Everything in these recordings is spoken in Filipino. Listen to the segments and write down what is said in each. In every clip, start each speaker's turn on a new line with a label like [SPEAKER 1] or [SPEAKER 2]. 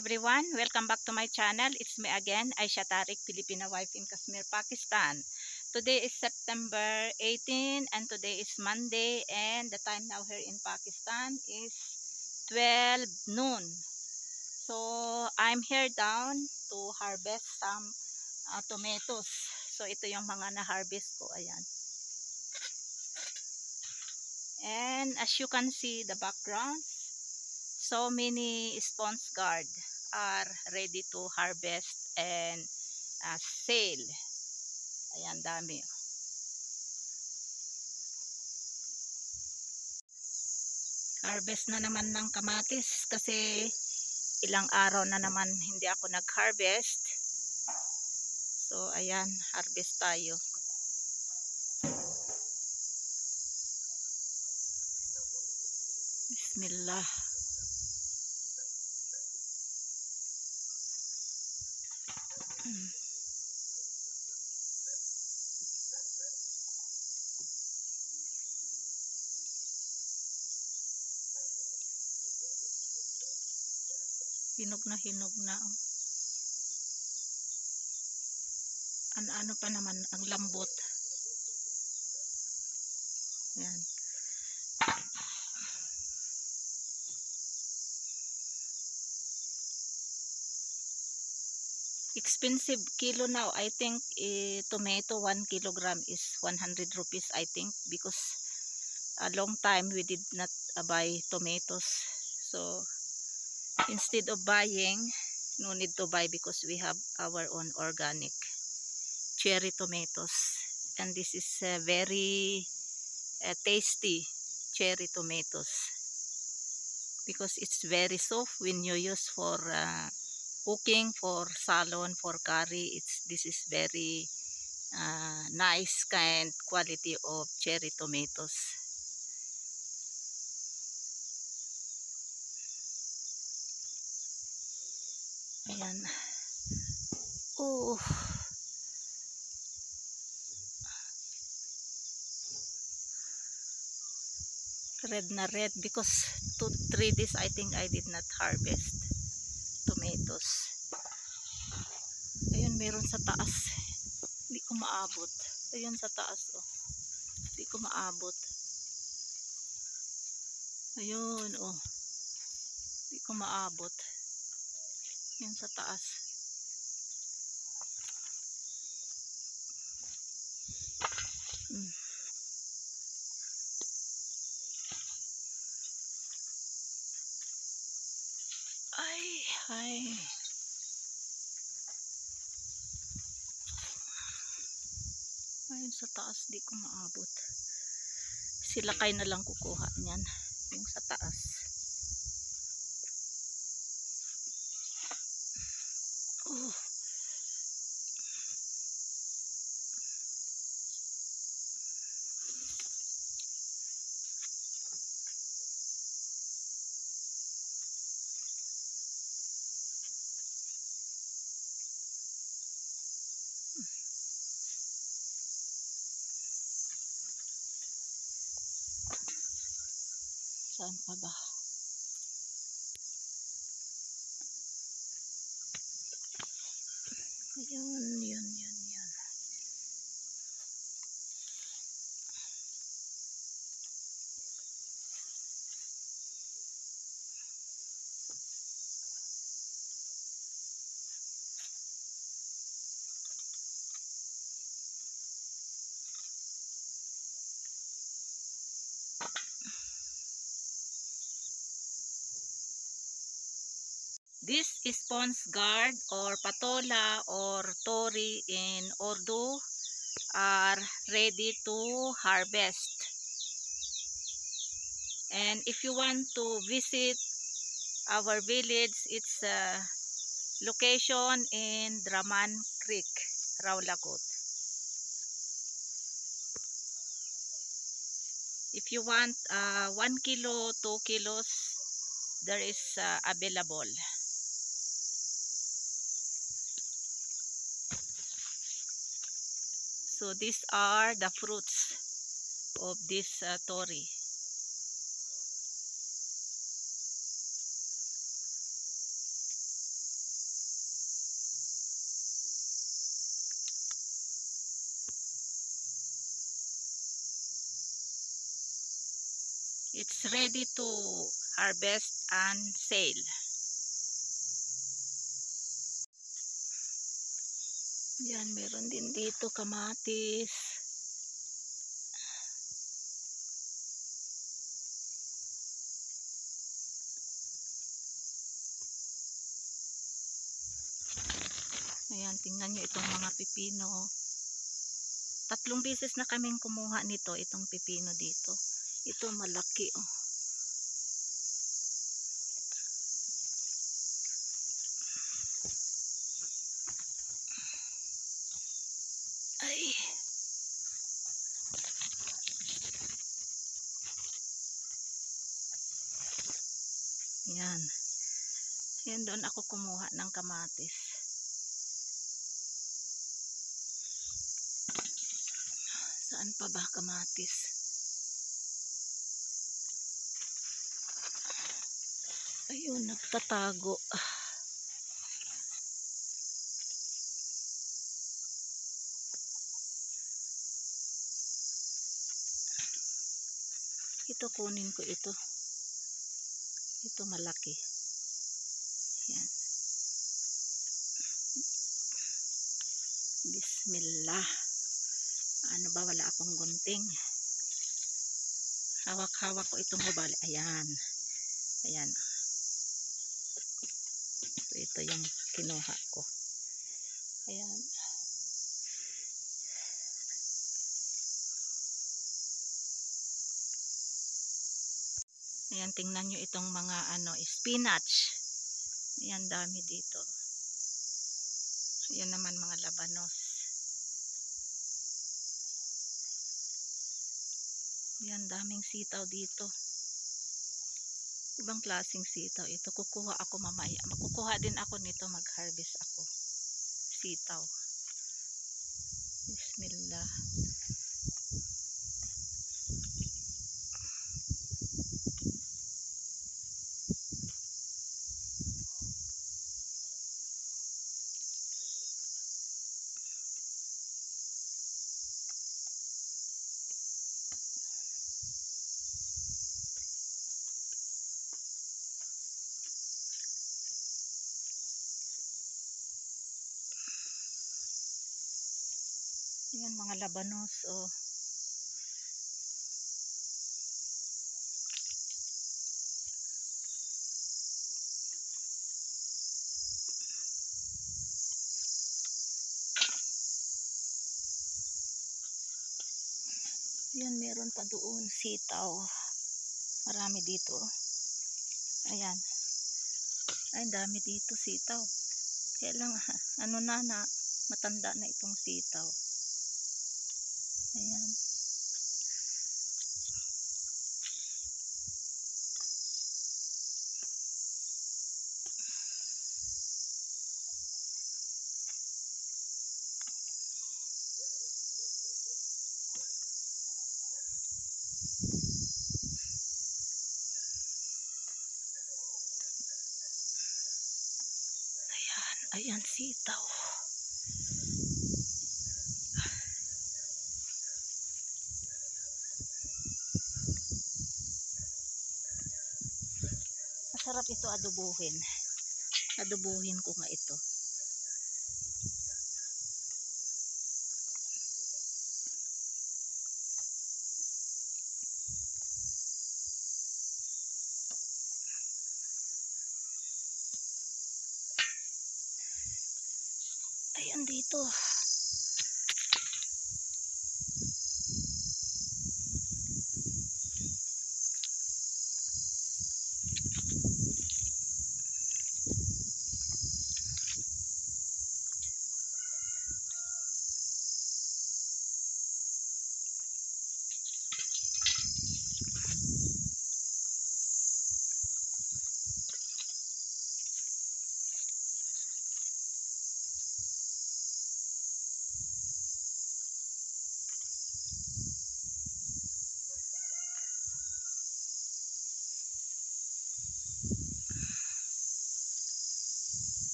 [SPEAKER 1] everyone, welcome back to my channel. It's me again, Aisha Tariq, Filipina wife in Kashmir, Pakistan. Today is September 18 and today is Monday and the time now here in Pakistan is 12 noon. So I'm here down to harvest some uh, tomatoes. So ito yung mga na-harvest ko, ayan. And as you can see the background, so many sponge guard are ready to harvest and uh, sale. Ayan, dami. Harvest na naman ng kamatis kasi ilang araw na naman hindi ako nag-harvest. So, ayan, harvest tayo. Bismillah. Hinog na hinog na. Oh. Ano-ano pa naman ang lambot. Yan. Expensive kilo now I think eh, tomato 1 kilogram is 100 rupees I think because a long time we did not uh, buy tomatoes. So instead of buying no need to buy because we have our own organic cherry tomatoes. And this is uh, very uh, tasty cherry tomatoes because it's very soft when you use for uh, cooking for salon for curry it's this is very uh, nice kind quality of cherry tomatoes. Ayan. Oh red na red because 2-3 days I think I did not harvest tomatoes. Ayun meron sa taas. Hindi ko maabot. Ayun sa taas oh. Hindi ko maabot. Ayun oh. Hindi ko maabot. Yun sa taas ay ay ayun sa taas di ko maabot. Sila kay na lang kukuha niyan. Yung sa taas oh Saan pa ba? Yun, sponge guard or patola or tori in Urdu are ready to harvest. And if you want to visit our village, it's a location in Draman Creek, Raulakot. If you want uh, 1 kilo, 2 kilos, there is uh, available. So these are the fruits of this uh, tori. It's ready to harvest and sale. Yan, meron din dito kamatis. Ayan, tingnan nyo itong mga pipino. Tatlong beses na kaming kumuha nito, itong pipino dito. Ito malaki oh. Ay. Yan. Yan doon ako kumuha ng kamatis. Saan pa ba kamatis? Ayun, nagtatago. Ito kunin ko ito. Ito malaki. Yan. Bismillah. Ano ba wala akong gunting. Hawak-hawak ko itong hubali. Ayan. Ayan. So, ito yung kinuha ko. Ayan. Ayan, tingnan nyo itong mga ano, spinach. Ayan, dami dito. Ayan naman mga labanos. Ayan, daming sitaw dito. Ibang klaseng sitaw. Ito, kukuha ako mamaya. Makukuha din ako nito, mag-harvest ako. Sitaw. Bismillah. Ayan, mga labanos. Oh. Ayan, meron pa doon sitaw. Marami dito. Ayan. Ay, dami dito sitaw. Kaya lang, ano na na, matanda na itong sitaw. Ayan. Ayan, ayan sitaw. Ito. Adobuhin ko nga ito. Ayan dito.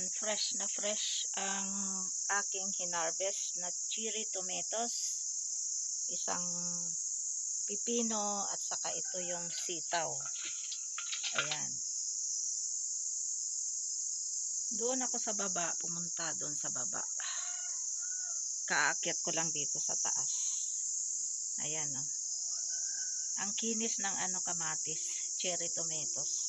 [SPEAKER 1] Ayan, fresh na fresh ang aking hinarvest na cherry tomatoes. Isang pipino at saka ito yung sitaw. Ayan. Doon ako sa baba, pumunta doon sa baba. Kaakyat ko lang dito sa taas. Ayan, oh. Ang kinis ng ano kamatis, cherry tomatoes.